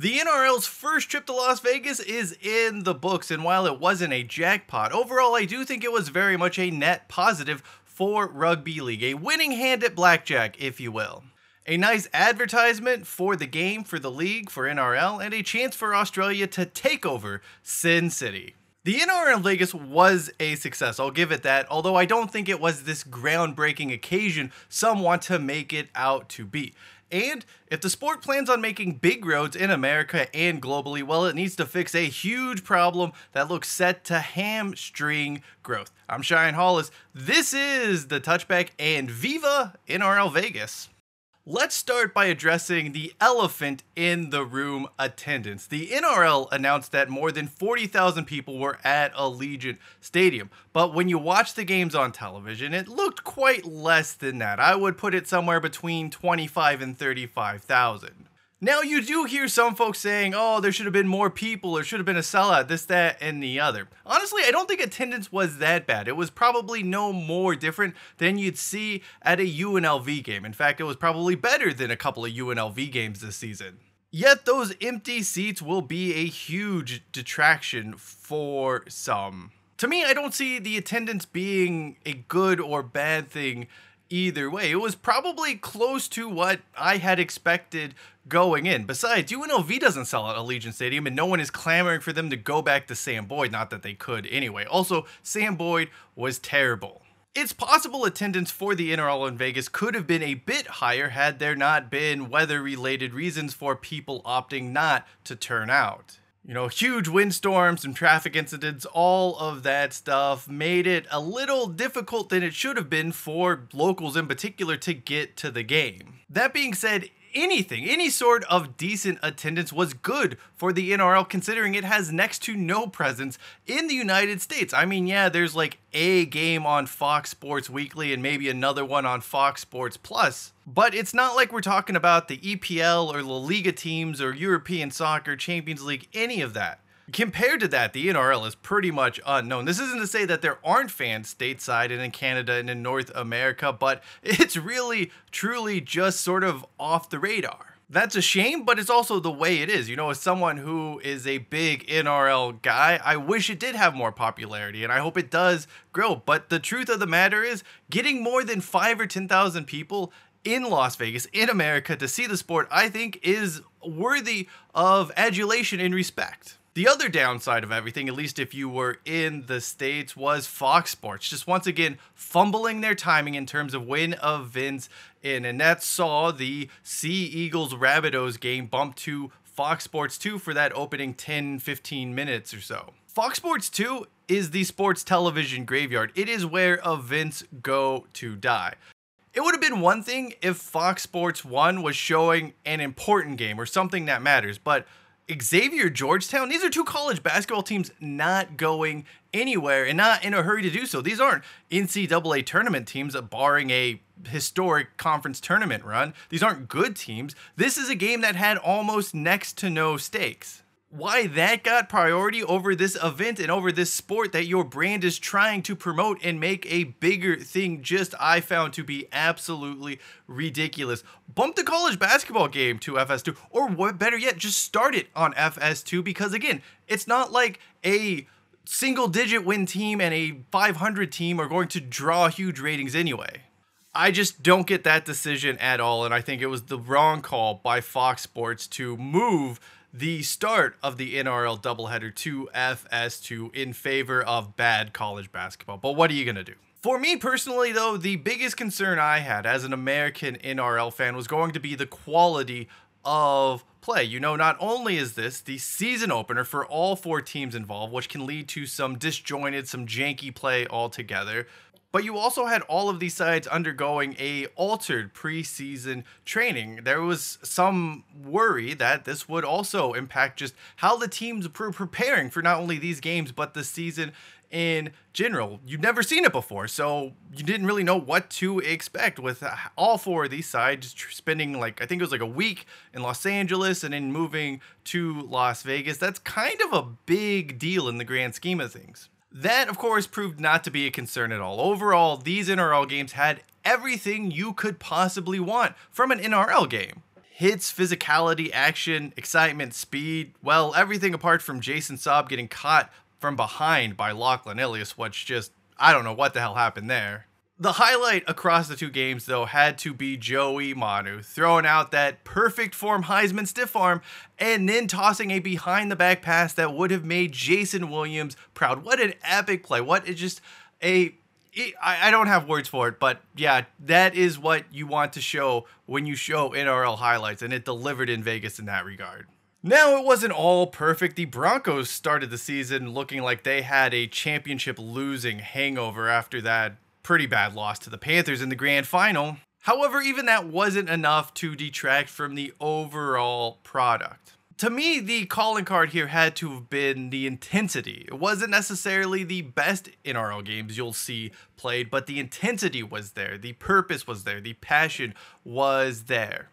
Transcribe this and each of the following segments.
The NRL's first trip to Las Vegas is in the books, and while it wasn't a jackpot, overall I do think it was very much a net positive for Rugby League, a winning hand at blackjack, if you will. A nice advertisement for the game, for the league, for NRL, and a chance for Australia to take over Sin City. The NRL Vegas was a success, I'll give it that, although I don't think it was this groundbreaking occasion some want to make it out to be. And if the sport plans on making big roads in America and globally, well, it needs to fix a huge problem that looks set to hamstring growth. I'm Cheyenne Hollis. This is the Touchback and Viva NRL Vegas. Let's start by addressing the elephant in the room attendance. The NRL announced that more than 40,000 people were at Allegiant Stadium, but when you watch the games on television, it looked quite less than that. I would put it somewhere between 25 and 35,000. Now, you do hear some folks saying, oh, there should have been more people there should have been a sellout, this, that, and the other. Honestly, I don't think attendance was that bad. It was probably no more different than you'd see at a UNLV game. In fact, it was probably better than a couple of UNLV games this season. Yet, those empty seats will be a huge detraction for some. To me, I don't see the attendance being a good or bad thing either way. It was probably close to what I had expected going in. Besides, UNLV doesn't sell out Allegiant Stadium, and no one is clamoring for them to go back to Sam Boyd. Not that they could anyway. Also, Sam Boyd was terrible. It's possible attendance for the NRL in Vegas could have been a bit higher had there not been weather related reasons for people opting not to turn out. You know, huge windstorms and traffic incidents, all of that stuff made it a little difficult than it should have been for locals in particular to get to the game. That being said, anything, any sort of decent attendance was good for the NRL considering it has next to no presence in the United States. I mean, yeah, there's like a game on Fox Sports Weekly and maybe another one on Fox Sports Plus, but it's not like we're talking about the EPL or La Liga teams or European Soccer, Champions League, any of that. Compared to that, the NRL is pretty much unknown. This isn't to say that there aren't fans stateside and in Canada and in North America, but it's really, truly just sort of off the radar. That's a shame, but it's also the way it is. You know, as someone who is a big NRL guy, I wish it did have more popularity and I hope it does grow. But the truth of the matter is, getting more than five or 10,000 people in Las Vegas, in America, to see the sport, I think is worthy of adulation and respect. The other downside of everything, at least if you were in the States, was Fox Sports. Just once again, fumbling their timing in terms of when events in. And that saw the Sea Eagles Rabbitohs game bump to Fox Sports 2 for that opening 10 15 minutes or so. Fox Sports 2 is the sports television graveyard, it is where events go to die. It would have been one thing if Fox Sports 1 was showing an important game or something that matters, but Xavier Georgetown, these are two college basketball teams not going anywhere and not in a hurry to do so. These aren't NCAA tournament teams, barring a historic conference tournament run. These aren't good teams. This is a game that had almost next to no stakes why that got priority over this event and over this sport that your brand is trying to promote and make a bigger thing just I found to be absolutely ridiculous. Bump the college basketball game to FS2 or what better yet just start it on FS2 because again, it's not like a single digit win team and a 500 team are going to draw huge ratings anyway. I just don't get that decision at all and I think it was the wrong call by Fox Sports to move the start of the NRL doubleheader to FS2 in favor of bad college basketball. But what are you going to do? For me personally, though, the biggest concern I had as an American NRL fan was going to be the quality of play. You know, not only is this the season opener for all four teams involved, which can lead to some disjointed, some janky play altogether, but you also had all of these sides undergoing a altered preseason training. There was some worry that this would also impact just how the teams were preparing for not only these games but the season in general. You'd never seen it before, so you didn't really know what to expect with all four of these sides spending like I think it was like a week in Los Angeles and then moving to Las Vegas. That's kind of a big deal in the grand scheme of things. That, of course, proved not to be a concern at all. Overall, these NRL games had everything you could possibly want from an NRL game. hits, physicality, action, excitement, speed, well, everything apart from Jason Saab getting caught from behind by Lachlan Ilias, which just, I don't know what the hell happened there. The highlight across the two games, though, had to be Joey Manu throwing out that perfect form Heisman stiff arm and then tossing a behind the back pass that would have made Jason Williams proud. What an epic play. What is just a. I don't have words for it, but yeah, that is what you want to show when you show NRL highlights, and it delivered in Vegas in that regard. Now, it wasn't all perfect. The Broncos started the season looking like they had a championship losing hangover after that pretty bad loss to the Panthers in the grand final. However, even that wasn't enough to detract from the overall product. To me, the calling card here had to have been the intensity. It wasn't necessarily the best NRL games you'll see played, but the intensity was there, the purpose was there, the passion was there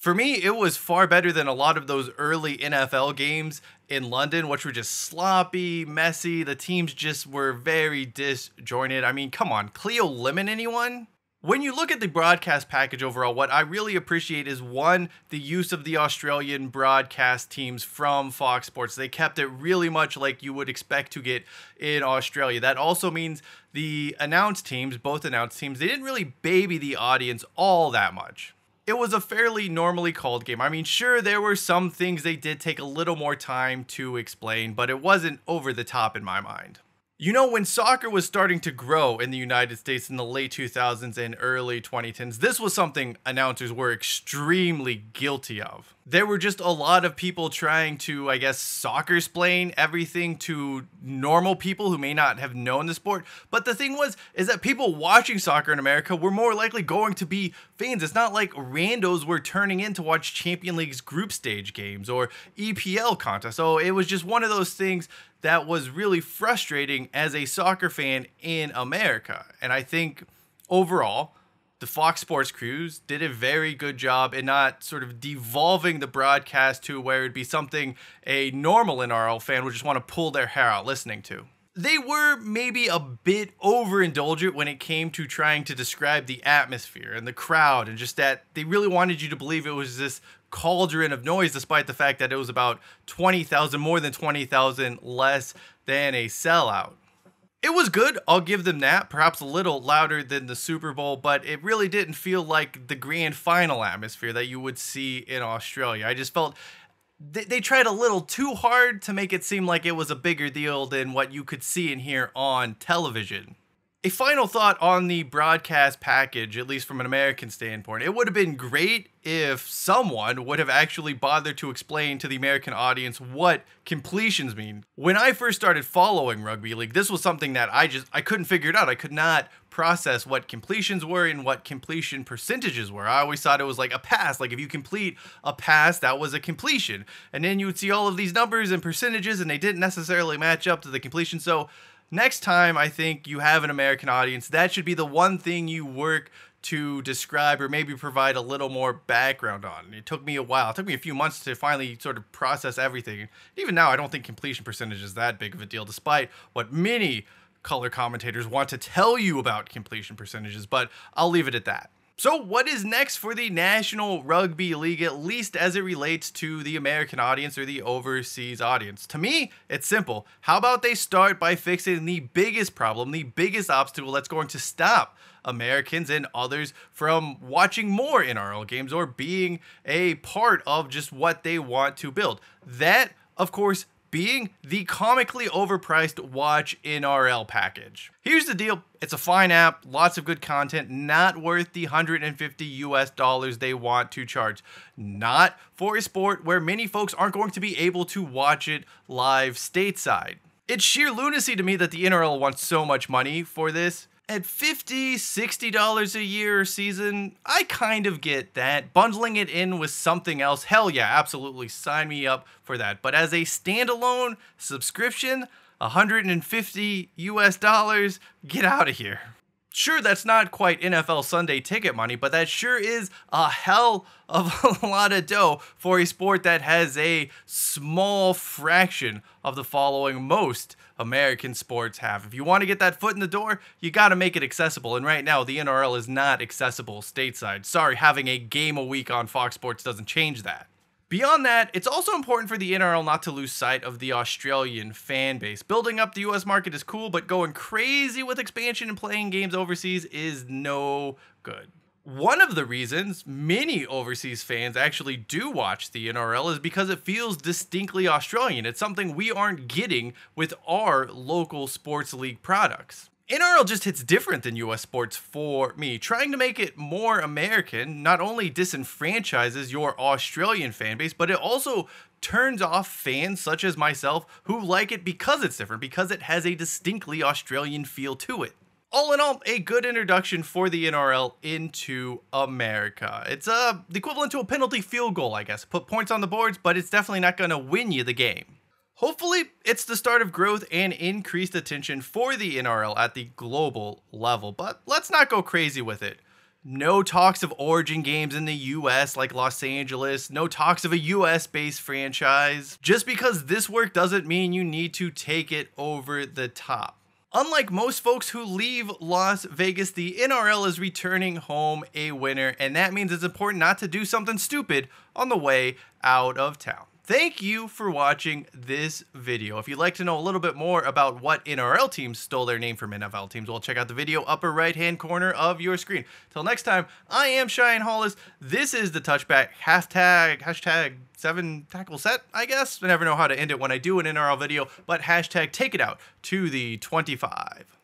for me, it was far better than a lot of those early NFL games in London, which were just sloppy, messy. The teams just were very disjointed. I mean, come on, Cleo Lemon, anyone? When you look at the broadcast package overall, what I really appreciate is one, the use of the Australian broadcast teams from Fox Sports. They kept it really much like you would expect to get in Australia. That also means the announced teams, both announced teams, they didn't really baby the audience all that much it was a fairly normally called game. I mean, sure, there were some things they did take a little more time to explain, but it wasn't over the top in my mind. You know, when soccer was starting to grow in the United States in the late 2000s and early 2010s, this was something announcers were extremely guilty of. There were just a lot of people trying to, I guess, soccer explain everything to normal people who may not have known the sport. But the thing was, is that people watching soccer in America were more likely going to be fans. It's not like randos were turning in to watch Champion League's group stage games or EPL contests. So it was just one of those things that was really frustrating as a soccer fan in America. And I think overall, the Fox Sports crews did a very good job in not sort of devolving the broadcast to where it'd be something a normal NRL fan would just want to pull their hair out listening to. They were maybe a bit overindulgent when it came to trying to describe the atmosphere and the crowd, and just that they really wanted you to believe it was this cauldron of noise, despite the fact that it was about 20,000, more than 20,000 less than a sellout. It was good, I'll give them that, perhaps a little louder than the Super Bowl, but it really didn't feel like the grand final atmosphere that you would see in Australia. I just felt they, they tried a little too hard to make it seem like it was a bigger deal than what you could see and hear on television. A final thought on the broadcast package, at least from an American standpoint. It would have been great if someone would have actually bothered to explain to the American audience what completions mean. When I first started following rugby league, this was something that I just I couldn't figure it out. I could not process what completions were and what completion percentages were. I always thought it was like a pass. Like if you complete a pass, that was a completion. And then you would see all of these numbers and percentages and they didn't necessarily match up to the completion. So next time I think you have an American audience, that should be the one thing you work to describe or maybe provide a little more background on. It took me a while. It took me a few months to finally sort of process everything. Even now, I don't think completion percentage is that big of a deal, despite what many color commentators want to tell you about completion percentages, but I'll leave it at that. So, what is next for the National Rugby League, at least as it relates to the American audience or the overseas audience? To me, it's simple. How about they start by fixing the biggest problem, the biggest obstacle that's going to stop Americans and others from watching more NRL games or being a part of just what they want to build? That, of course, being the comically overpriced Watch NRL package. Here's the deal it's a fine app, lots of good content, not worth the 150 US dollars they want to charge. Not for a sport where many folks aren't going to be able to watch it live stateside. It's sheer lunacy to me that the NRL wants so much money for this at 50 $60 a year season, I kind of get that. Bundling it in with something else, hell yeah, absolutely sign me up for that. But as a standalone subscription, 150 US dollars, get out of here. Sure, that's not quite NFL Sunday ticket money, but that sure is a hell of a lot of dough for a sport that has a small fraction of the following most American sports have. If you want to get that foot in the door, you got to make it accessible. And right now, the NRL is not accessible stateside. Sorry, having a game a week on Fox Sports doesn't change that. Beyond that, it's also important for the NRL not to lose sight of the Australian fan base. Building up the US market is cool, but going crazy with expansion and playing games overseas is no good. One of the reasons many overseas fans actually do watch the NRL is because it feels distinctly Australian. It's something we aren't getting with our local sports league products. NRL just hits different than US sports for me. Trying to make it more American not only disenfranchises your Australian fan base, but it also turns off fans such as myself who like it because it's different, because it has a distinctly Australian feel to it. All in all, a good introduction for the NRL into America. It's uh, the equivalent to a penalty field goal, I guess. Put points on the boards, but it's definitely not going to win you the game. Hopefully, it's the start of growth and increased attention for the NRL at the global level, but let's not go crazy with it. No talks of origin games in the US like Los Angeles, no talks of a US based franchise. Just because this work doesn't mean you need to take it over the top. Unlike most folks who leave Las Vegas, the NRL is returning home a winner, and that means it's important not to do something stupid on the way out of town. Thank you for watching this video. If you'd like to know a little bit more about what NRL teams stole their name from NFL teams, well, check out the video upper right-hand corner of your screen. Till next time, I am Cheyenne Hollis. This is the Touchback hashtag, hashtag seven tackle set, I guess. I never know how to end it when I do an NRL video, but hashtag take it out to the 25.